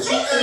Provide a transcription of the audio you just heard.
Sweet!